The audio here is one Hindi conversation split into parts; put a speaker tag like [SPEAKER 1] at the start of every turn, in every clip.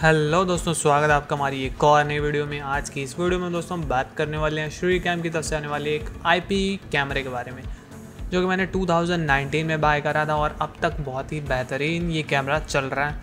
[SPEAKER 1] हेलो दोस्तों, स्वागत है आपका हमारी एक और नई वीडियो में। आज की इस वीडियो में दोस्तों, हम बात करने वाले हैं श्री कैम की तरफ़ से आने वाले एक आईपी कैमरे के बारे में, जो कि मैंने 2019 में बाय करा था और अब तक बहुत ही बेहतरीन ये कैमरा चल रहा है।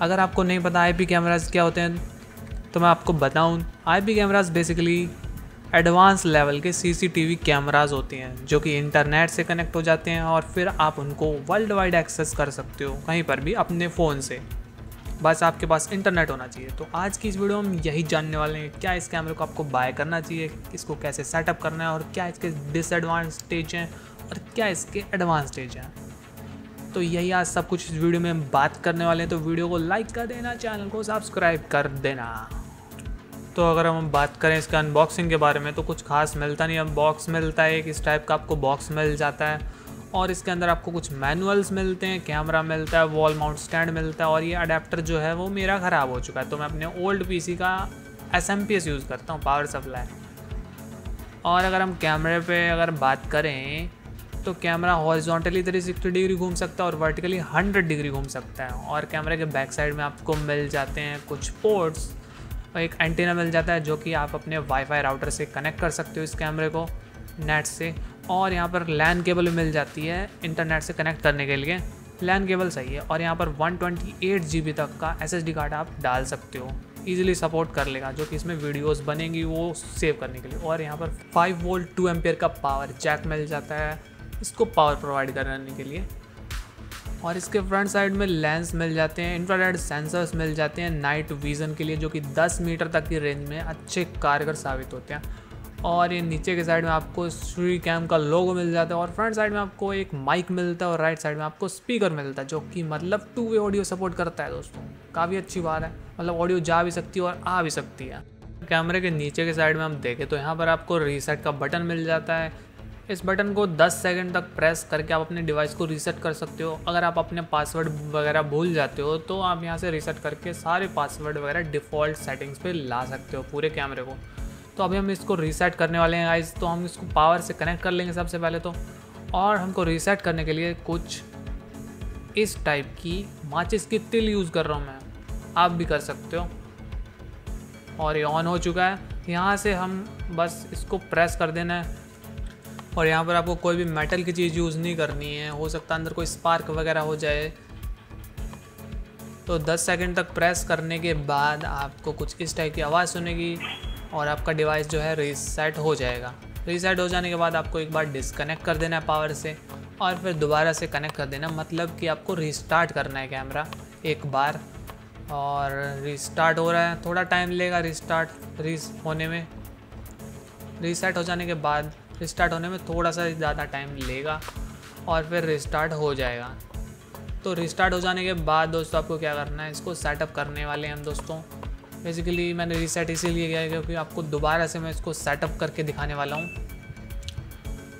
[SPEAKER 1] अगर आपको नहीं पता आई कैमराज क्या होते हैं तो मैं आपको बताऊँ AI cameras basically advance level के सीसीटीवी कैमराज होते हैं, जो कि इंटरनेट से कनेक्ट हो जाते हैं और फिर आप उनको वर्ल्ड वाइड एक्सेस कर सकते हो, कहीं पर भी अपने फ़ोन से। बस आपके पास इंटरनेट होना चाहिए। तो आज की इस वीडियो में यही जानने वाले हैं, क्या इस कैमरे को आपको बाय करना चाहिए इसको कैसे सेटअप करना है, और क्या इसके डिसएडवांटेज हैं, और क्या इसके एडवांटेज हैं। तो यही आज सब कुछ इस वीडियो में हम बात करने वाले हैं। तो वीडियो को लाइक कर देना चैनल को सब्सक्राइब कर देना। तो अगर हम बात करें इसके अनबॉक्सिंग के बारे में तो कुछ खास मिलता नहीं अब बॉक्स मिलता है इस टाइप का आपको बॉक्स मिल जाता है। और इसके अंदर आपको कुछ मैनुअल्स मिलते हैं, कैमरा मिलता है वॉल माउंट स्टैंड मिलता है और ये अडेप्टर जो है वो मेरा ख़राब हो चुका है। तो मैं अपने ओल्ड पीसी का S M P S use करता हूँ पावर सप्लाई और अगर हम कैमरे पे अगर बात करें तो camera horizontally three sixty degree घूम सकता है और वर्टिकली हंड्रेड डिग्री घूम सकता है। और कैमरे के बैक साइड में आपको मिल जाते हैं कुछ पोर्ट्स और एक एंटीना मिल जाता है जो कि आप अपने वाईफाई राउटर से कनेक्ट कर सकते हो इस कैमरे को नेट से। और यहाँ पर लैन केबल भी मिल जाती है इंटरनेट से कनेक्ट करने के लिए। लैन केबल सही है और यहाँ पर वन ट्वेंटी तक का एसएसडी कार्ड आप डाल सकते हो। ईजिली सपोर्ट कर लेगा, जो कि इसमें वीडियोस बनेंगी वो सेव करने के लिए। और यहाँ पर 5 वोल्ट 2 एम्पियर का पावर जैक मिल जाता है, इसको पावर प्रोवाइड करने के लिए। और इसके फ्रंट साइड में लेंस मिल जाते हैं इंफ्रारेड सेंसर्स मिल जाते हैं नाइट विज़न के लिए, जो कि 10 मीटर तक की रेंज में अच्छे कारगर साबित होते हैं। और ये नीचे के साइड में आपको श्री कैम का लोगो मिल जाता है और फ्रंट साइड में आपको एक माइक मिलता है और राइट साइड में आपको स्पीकर मिलता है, जो कि मतलब टू वे ऑडियो सपोर्ट करता है दोस्तों। काफ़ी अच्छी बात है। मतलब ऑडियो जा भी सकती है और आ भी सकती है। कैमरे के नीचे के साइड में हम देखें तो यहाँ पर आपको रीसेट का बटन मिल जाता है। इस बटन को 10 सेकंड तक प्रेस करके आप अपने डिवाइस को रीसेट कर सकते हो। अगर आप अपने पासवर्ड वगैरह भूल जाते हो तो आप यहाँ से रीसेट करके सारे पासवर्ड वगैरह डिफ़ॉल्ट सेटिंग्स पे ला सकते हो पूरे कैमरे को। तो अभी हम इसको रीसेट करने वाले हैं गाइज़ तो हम इसको पावर से कनेक्ट कर लेंगे सबसे पहले तो। और हमको रीसेट करने के लिए कुछ इस टाइप की माचिस की तिल यूज़ कर रहा हूँ मैं। आप भी कर सकते हो। और ये ऑन हो चुका है। यहाँ से हम बस इसको प्रेस कर देना है। और यहाँ पर आपको कोई भी मेटल की चीज़ यूज़ नहीं करनी है। हो सकता अंदर कोई स्पार्क वगैरह हो जाए। तो 10 सेकंड तक प्रेस करने के बाद आपको कुछ इस टाइप की आवाज़ सुनेगी। और आपका डिवाइस जो है रीसेट हो जाएगा। रीसेट हो जाने के बाद आपको एक बार डिसकनेक्ट कर देना है पावर से और फिर दोबारा से कनेक्ट कर देना। मतलब कि आपको रिस्टार्ट करना है कैमरा एक बार और रिस्टार्ट हो रहा है। थोड़ा टाइम लेगा रिस्टार्ट रीस होने में। रीसेट हो जाने के बाद रिस्टार्ट होने में थोड़ा सा ज़्यादा टाइम लेगा और फिर रिस्टार्ट हो जाएगा। तो रिस्टार्ट हो जाने के बाद दोस्तों आपको क्या करना है? इसको सेटअप करने वाले हैं हम दोस्तों। बेसिकली मैंने रीसेट इसीलिए किया क्योंकि आपको दोबारा से मैं इसको सेटअप करके दिखाने वाला हूँ।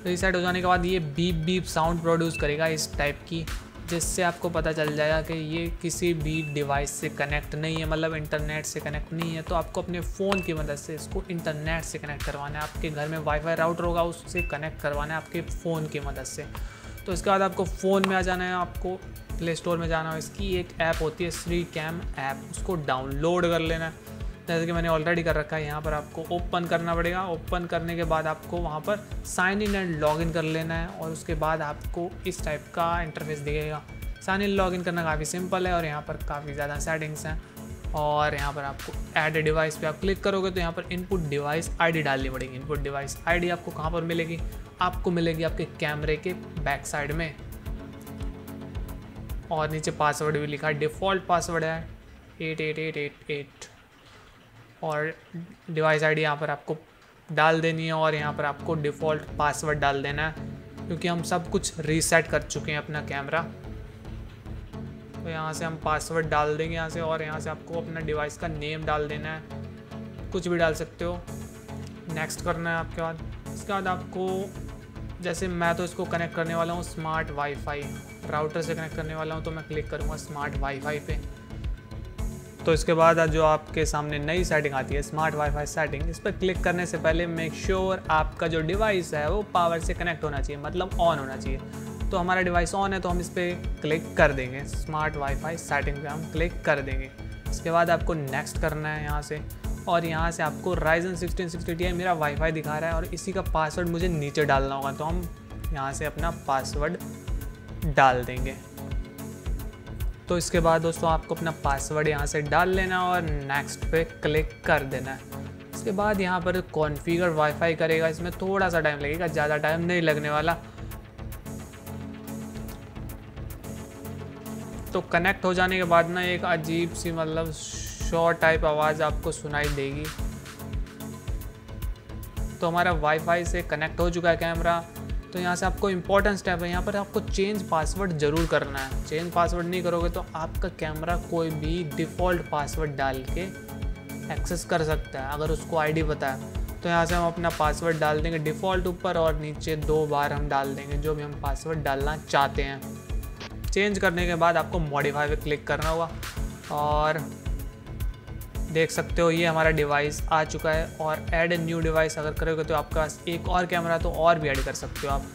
[SPEAKER 1] रीसेट हो जाने के बाद ये बीप बीप साउंड प्रोड्यूस करेगा इस टाइप की, जिससे आपको पता चल जाएगा कि ये किसी भी डिवाइस से कनेक्ट नहीं है मतलब इंटरनेट से कनेक्ट नहीं है तो आपको अपने फ़ोन की मदद से इसको इंटरनेट से कनेक्ट करवाना है। आपके घर में वाईफाई राउटर होगा, उससे कनेक्ट करवाना है आपके फ़ोन की मदद से। तो इसके बाद आपको फ़ोन में आ जाना है, आपको प्ले स्टोर में जाना हो, इसकी एक ऐप होती है श्री कैम ऐप उसको डाउनलोड कर लेना है। जैसे कि मैंने ऑलरेडी कर रखा है, यहाँ पर आपको ओपन करना पड़ेगा। ओपन करने के बाद आपको वहाँ पर sign in and log in कर लेना है और उसके बाद आपको इस टाइप का इंटरफेस दिखेगा। साइन इन लॉग इन करना काफ़ी सिंपल है और यहाँ पर काफ़ी ज़्यादा सेटिंग्स हैं। और यहाँ पर आपको ऐड डिवाइस पे आप क्लिक करोगे तो यहाँ पर इनपुट डिवाइस आईडी डालनी पड़ेगी। इनपुट डिवाइस आईडी आपको कहाँ पर मिलेगी? आपको मिलेगी आपके कैमरे के बैक साइड में। और नीचे पासवर्ड भी लिखा है। डिफ़ॉल्ट पासवर्ड है। Eight eight eight eight eight और डिवाइस आईडी यहाँ पर आपको डाल देनी है और यहाँ पर आपको डिफ़ॉल्ट पासवर्ड डाल देना है, क्योंकि हम सब कुछ रीसेट कर चुके हैं अपना कैमरा तो यहाँ से हम पासवर्ड डाल देंगे यहाँ से और यहाँ से आपको अपना डिवाइस का नेम डाल देना है। कुछ भी डाल सकते हो। नेक्स्ट करना है आपके बाद। इसके बाद आपको जैसे मैं तो इसको कनेक्ट करने वाला हूँ स्मार्ट वाईफाई राउटर से कनेक्ट करने वाला हूँ तो मैं क्लिक करूँगा स्मार्ट वाईफाई पे। तो इसके बाद जो आपके सामने नई सेटिंग आती है स्मार्ट वाईफाई सेटिंग इस पर क्लिक करने से पहले मेक श्योर sure आपका जो डिवाइस है वो पावर से कनेक्ट होना चाहिए मतलब ऑन होना चाहिए। तो हमारा डिवाइस ऑन है तो हम इस पर क्लिक कर देंगे स्मार्ट वाईफाई सेटिंग पे हम क्लिक कर देंगे। इसके बाद आपको नेक्स्ट करना है यहाँ से। और यहाँ से आपको राइजन सिक्सटीन सिक्सटी टी मेरा वाईफाई दिखा रहा है और इसी का पासवर्ड मुझे नीचे डालना होगा तो हम यहाँ से अपना पासवर्ड डाल देंगे। तो इसके बाद दोस्तों आपको अपना पासवर्ड यहाँ से डाल लेना और नेक्स्ट पे क्लिक कर देना है। इसके बाद यहाँ पर कॉन्फ़िगर वाईफाई करेगा, इसमें थोड़ा सा टाइम लगेगा, ज़्यादा टाइम नहीं लगने वाला। तो कनेक्ट हो जाने के बाद ना एक अजीब सी मतलब शॉर्ट टाइप आवाज़ आपको सुनाई देगी। तो हमारा वाईफाई से कनेक्ट हो चुका है कैमरा तो यहाँ से आपको इंपॉर्टेंट स्टेप है। यहाँ पर आपको चेंज पासवर्ड ज़रूर करना है। चेंज पासवर्ड नहीं करोगे तो आपका कैमरा कोई भी डिफ़ॉल्ट पासवर्ड डाल के एक्सेस कर सकता है, अगर उसको आईडी पता है तो यहाँ से हम अपना पासवर्ड डाल देंगे डिफ़ॉल्ट ऊपर और नीचे दो बार हम डाल देंगे जो भी हम पासवर्ड डालना चाहते हैं। चेंज करने के बाद आपको मॉडिफाई पे क्लिक करना होगा और देख सकते हो, ये हमारा डिवाइस आ चुका है और ऐड ए न्यू डिवाइस अगर करोगे तो आपके पास एक और कैमरा तो और भी ऐड कर सकते हो आप।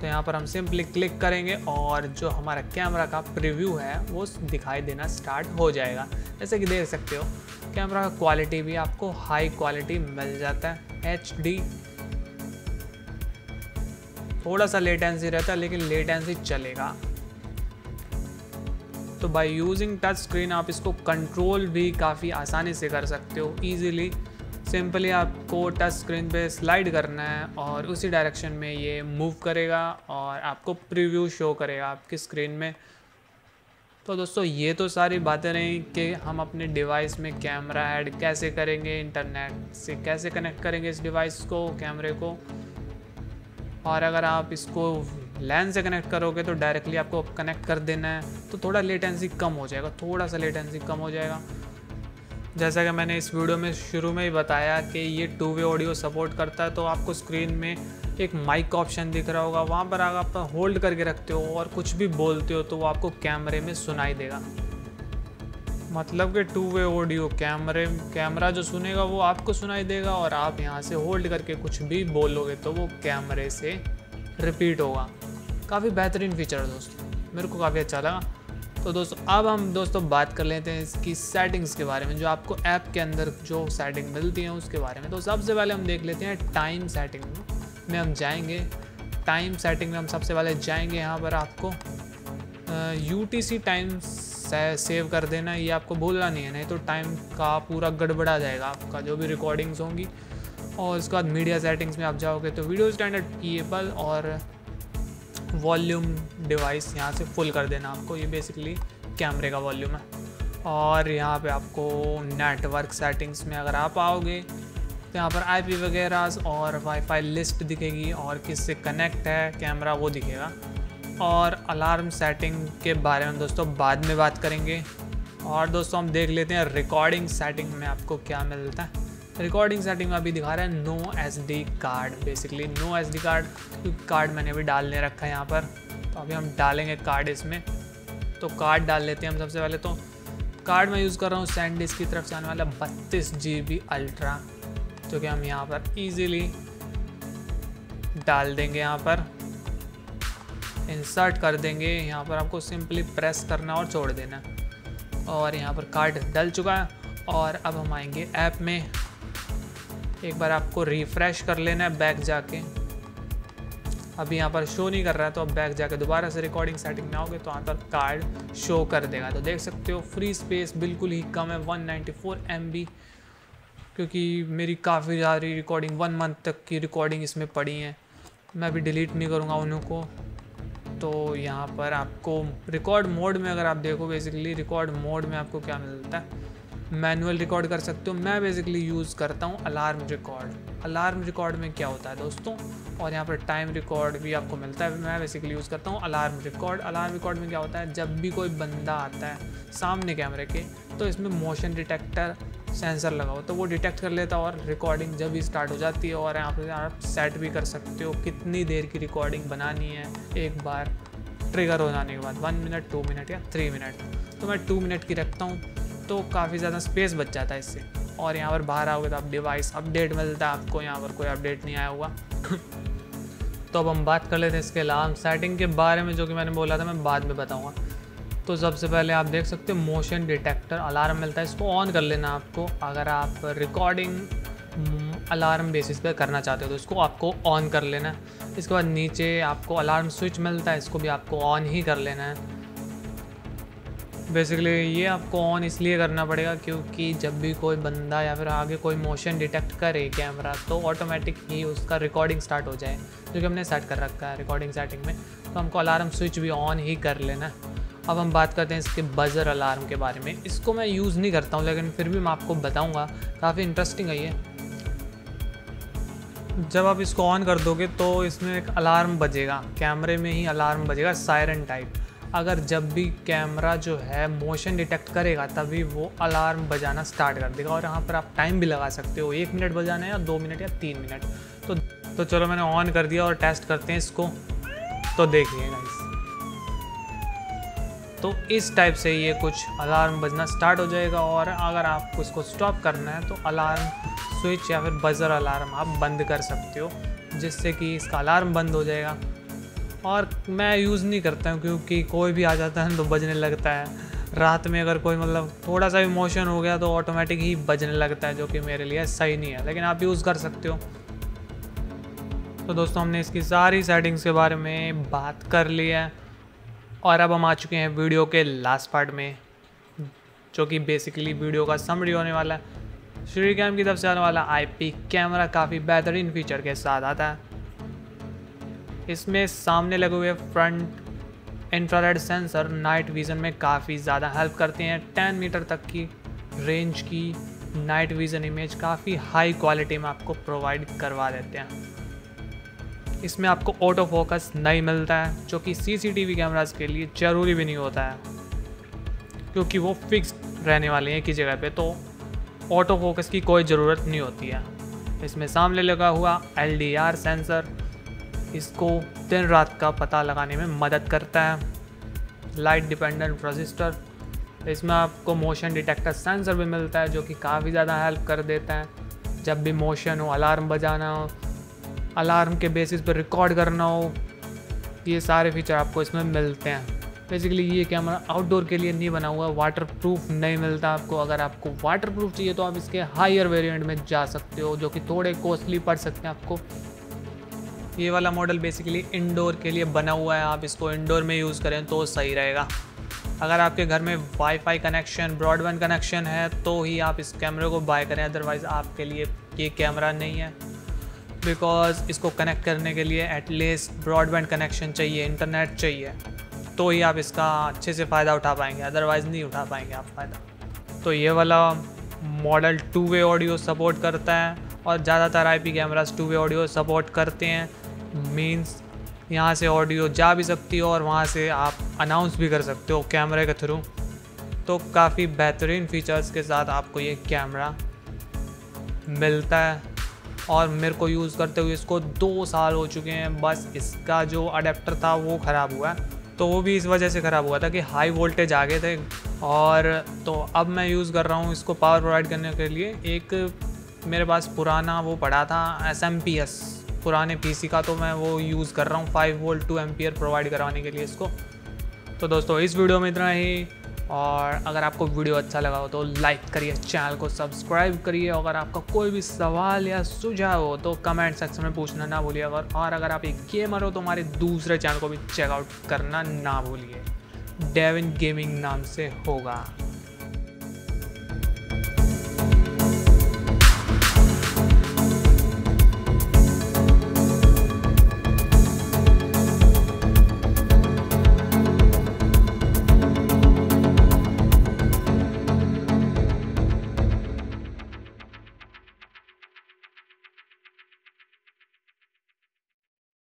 [SPEAKER 1] तो यहाँ पर हम सिंपली क्लिक करेंगे और जो हमारा कैमरा का प्रीव्यू है, वो दिखाई देना स्टार्ट हो जाएगा। जैसे कि देख सकते हो कैमरा का क्वालिटी भी आपको हाई क्वालिटी मिल जाता है एचडी थोड़ा सा लेटेंसी रहता है, लेकिन लेटेंसी चलेगा। तो बाय यूजिंग टच स्क्रीन आप इसको कंट्रोल भी काफ़ी आसानी से कर सकते हो इजीली सिंपली आपको टच स्क्रीन पे स्लाइड करना है और उसी डायरेक्शन में ये मूव करेगा और आपको प्रीव्यू शो करेगा आपकी स्क्रीन में। तो दोस्तों, ये तो सारी बातें रही कि हम अपने डिवाइस में कैमरा ऐड कैसे करेंगे इंटरनेट से कैसे कनेक्ट करेंगे इस डिवाइस को कैमरे को। और अगर आप इसको लैन से कनेक्ट करोगे तो डायरेक्टली आपको कनेक्ट कर देना है। तो थोड़ा लेटेंसी कम हो जाएगा, थोड़ा सा लेटेंसी कम हो जाएगा। जैसा कि मैंने इस वीडियो में शुरू में ही बताया कि ये टू वे ऑडियो सपोर्ट करता है तो आपको स्क्रीन में एक माइक ऑप्शन दिख रहा होगा। वहाँ पर अगर आप होल्ड करके रखते हो और कुछ भी बोलते हो तो वो आपको कैमरे में सुनाई देगा। मतलब कि टू वे ऑडियो कैमरे कैमरा जो सुनेगा वो आपको सुनाई देगा और आप यहाँ से होल्ड करके कुछ भी बोलोगे तो वो कैमरे से रिपीट होगा। काफ़ी बेहतरीन फीचर है दोस्तों। मेरे को काफ़ी अच्छा लगा। तो दोस्तों, अब हम दोस्तों बात कर लेते हैं इसकी सेटिंग्स के बारे में, जो आपको ऐप के अंदर जो सेटिंग मिलती है उसके बारे में। तो सबसे पहले हम देख लेते हैं टाइम सेटिंग में। हम जाएँगे। टाइम सेटिंग में हम सबसे पहले जाएँगे यहाँ पर आपको। U T C time save कर देना, ये आपको भूलना नहीं है। नहीं तो टाइम का पूरा गड़बड़ा जाएगा, आपका जो भी रिकॉर्डिंग्स होंगी। और उसके बाद मीडिया सेटिंग्स में आप जाओगे तो वीडियो स्टैंडर्ड ईएबल और वॉल्यूम डिवाइस यहाँ से फुल कर देना आपको। ये बेसिकली कैमरे का वॉल्यूम है। और यहाँ पे आपको नेटवर्क सेटिंग्स में अगर आप आओगे तो यहाँ पर आईपी वगैरह और वाईफाई लिस्ट दिखेगी और किससे कनेक्ट है, कैमरा वो दिखेगा। और अलार्म सेटिंग के बारे में दोस्तों बाद में बात करेंगे। और दोस्तों हम देख लेते हैं रिकॉर्डिंग सेटिंग में आपको क्या मिलता है। रिकॉर्डिंग सेटिंग में अभी दिखा रहा है no S D card basically no S D card card मैंने अभी डालने रखा है यहाँ पर। तो अभी हम डालेंगे कार्ड इसमें। तो कार्ड डाल लेते हैं हम सबसे पहले तो। कार्ड मैं यूज़ कर रहा हूँ सैंडिस की तरफ़ से आने वाला बत्तीस जी बी अल्ट्रा जो कि हम यहाँ पर इजीली डाल देंगे यहाँ पर। इंसर्ट कर देंगे, यहाँ पर आपको सिंपली प्रेस करना और छोड़ देना। और यहाँ पर कार्ड डल चुका है। और अब हम आएँगे ऐप में। एक बार आपको रिफ़्रेश कर लेना है बैक जाके। अभी यहाँ पर शो नहीं कर रहा है तो अब बैक जाके दोबारा से रिकॉर्डिंग सेटिंग में आओगे तो यहाँ पर कार्ड शो कर देगा। तो देख सकते हो फ्री स्पेस बिल्कुल ही कम है 194 नाइन्टी क्योंकि मेरी काफ़ी सारी रिकॉर्डिंग वन मंथ तक की रिकॉर्डिंग इसमें पड़ी है। मैं अभी डिलीट नहीं करूँगा उन्हों को। तो यहाँ पर आपको रिकॉर्ड मोड में अगर आप देखो बेसिकली रिकॉर्ड मोड में आपको क्या मिलता है? मैनुअल रिकॉर्ड कर सकते हो। मैं बेसिकली यूज़ करता हूँ अलार्म रिकॉर्ड अलार्म रिकॉर्ड में क्या होता है दोस्तों? और यहाँ पर टाइम रिकॉर्ड भी आपको मिलता है। मैं बेसिकली यूज़ करता हूँ अलार्म रिकॉर्ड अलार्म रिकॉर्ड में क्या होता है? जब भी कोई बंदा आता है सामने कैमरे के तो इसमें मोशन डिटेक्टर सेंसर लगाओ तो वो डिटेक्ट कर लेता है और रिकॉर्डिंग जब भी स्टार्ट हो जाती है और यहाँ पर आप सेट भी कर सकते हो। कितनी देर की रिकॉर्डिंग बनानी है? एक बार ट्रिगर हो जाने के बाद। वन मिनट टू मिनट या थ्री मिनट तो मैं टू मिनट की रखता हूँ। तो काफ़ी ज़्यादा स्पेस बच जाता है इससे। और यहाँ पर बाहर आओगे तो आप डिवाइस अपडेट मिलता है आपको, यहाँ पर कोई अपडेट नहीं आया हुआ तो अब हम बात कर लेते हैं इसके अलार्म सेटिंग के बारे में जो कि मैंने बोला था, मैं बाद में बताऊँगा। तो सबसे पहले आप देख सकते हो मोशन डिटेक्टर अलार्म मिलता है, इसको ऑन कर लेना आपको। अगर आप रिकॉर्डिंग अलार्म बेसिस पे करना चाहते हो तो इसको आपको ऑन कर लेना है। इसके बाद नीचे आपको अलार्म स्विच मिलता है, इसको भी आपको ऑन ही कर लेना है। बेसिकली ये आपको ऑन इसलिए करना पड़ेगा क्योंकि जब भी कोई बंदा या फिर आगे कोई मोशन डिटेक्ट करे कैमरा तो ऑटोमेटिक ही उसका रिकॉर्डिंग स्टार्ट हो जाए, जो कि हमने सेट कर रखा है रिकॉर्डिंग सेटिंग में। तो हमको अलार्म स्विच भी ऑन ही कर लेना है। अब हम बात करते हैं इसके बज़र अलार्म के बारे में। इसको मैं यूज़ नहीं करता हूँ, लेकिन फिर भी मैं आपको बताऊँगा, काफ़ी इंटरेस्टिंग है ये। जब आप इसको ऑन कर दोगे तो इसमें एक अलार्म बजेगा। कैमरे में ही अलार्म बजेगा सायरन टाइप अगर जब भी कैमरा जो है मोशन डिटेक्ट करेगा, तभी वो अलार्म बजाना स्टार्ट कर देगा। और यहाँ पर आप टाइम भी लगा सकते हो, एक मिनट बजाना है या दो मिनट या तीन मिनट। तो तो चलो मैंने ऑन कर दिया और टेस्ट करते हैं इसको। तो देखिए गाइस तो इस टाइप से ये कुछ अलार्म बजना स्टार्ट हो जाएगा और अगर आपको इसको स्टॉप करना है तो अलार्म स्विच या फिर बज़र अलार्म आप बंद कर सकते हो, जिससे कि इसका अलार्म बंद हो जाएगा। और मैं यूज़ नहीं करता हूँ क्योंकि कोई भी आ जाता है तो बजने लगता है। रात में अगर कोई मतलब थोड़ा सा भी मोशन हो गया तो ऑटोमेटिक ही बजने लगता है, जो कि मेरे लिए सही नहीं है। लेकिन आप यूज़ कर सकते हो। तो दोस्तों, हमने इसकी सारी सेटिंग्स के बारे में बात कर ली है। और अब हम आ चुके हैं वीडियो के लास्ट पार्ट में, जो कि बेसिकली वीडियो का समरी होने वाला है। श्री कैम की तरफ़ से आने वाला आईपी कैमरा काफ़ी बेहतरीन फीचर के साथ आता है। इसमें सामने लगे हुए front infrared sensor night vision में काफ़ी ज़्यादा हेल्प करते हैं। 10 मीटर तक की रेंज की नाइट विज़न इमेज काफ़ी हाई क्वालिटी में आपको प्रोवाइड करवा देते हैं। इसमें आपको ऑटो फोकस नहीं मिलता है, जो कि सीसीटीवी कैमराज के लिए ज़रूरी भी नहीं होता है, क्योंकि वो फिक्स रहने वाले हैं ही जगह पे तो ऑटो फोकस की कोई ज़रूरत नहीं होती है। इसमें सामने लगा हुआ एलडीआर सेंसर इसको दिन रात का पता लगाने में मदद करता है। लाइट डिपेंडेंट रजिस्टर इसमें आपको मोशन डिटेक्टर सेंसर भी मिलता है, जो कि काफ़ी ज़्यादा हेल्प कर देता है। जब भी मोशन हो अलार्म बजाना हो अलार्म के बेसिस पर रिकॉर्ड करना हो, ये सारे फीचर आपको इसमें मिलते हैं। बेसिकली ये कैमरा आउटडोर के लिए नहीं बना हुआ है वाटर प्रूफ नहीं मिलता आपको। अगर आपको वाटर प्रूफ चाहिए तो आप इसके हायर वेरिएंट में जा सकते हो, जो कि थोड़े कॉस्टली पड़ सकते हैं आपको। ये वाला मॉडल बेसिकली इंडोर के लिए बना हुआ है, आप इसको इंडोर में यूज़ करें तो सही रहेगा। अगर आपके घर में वाईफाई कनेक्शन ब्रॉडबैंड कनेक्शन है तो ही आप इस कैमरे को बाय करें अदरवाइज़ आपके लिए ये कैमरा नहीं है। बिकॉज़ इसको कनेक्ट करने के लिए एटलीस्ट ब्रॉडबैंड कनेक्शन चाहिए इंटरनेट चाहिए तो ही आप इसका अच्छे से फ़ायदा उठा पाएँगे अदरवाइज़ नहीं उठा पाएँगे आप फ़ायदा। तो ये वाला model two way audio support करता है, और ज़्यादातर IP cameras two way audio support करते हैं। मींस यहाँ से ऑडियो जा भी सकती हो और वहाँ से आप अनाउंस भी कर सकते हो कैमरे के थ्रू तो काफ़ी बेहतरीन फीचर्स के साथ आपको ये कैमरा मिलता है। और मेरे को यूज़ करते हुए इसको दो साल हो चुके हैं। बस इसका जो अडेप्टर था वो ख़राब हुआ तो वो भी इस वजह से ख़राब हुआ था कि हाई वोल्टेज आ गए थे। और तो अब मैं यूज़ कर रहा हूँ इसको पावर प्रोवाइड करने के लिए। एक मेरे पास पुराना वो पड़ा था एस एम पी एस पुराने पीसी का तो मैं वो यूज़ कर रहा हूँ five volt two ampere provide करवाने के लिए इसको। तो दोस्तों, इस वीडियो में इतना ही। और अगर आपको वीडियो अच्छा लगा हो तो लाइक करिए चैनल को सब्सक्राइब करिए। अगर आपका कोई भी सवाल या सुझाव हो तो कमेंट सेक्शन में पूछना ना भूलिए अगर। और अगर आप एक गेमर हो तो हमारे दूसरे चैनल को भी चेकआउट करना ना भूलिए। डेविन गेमिंग नाम से होगा।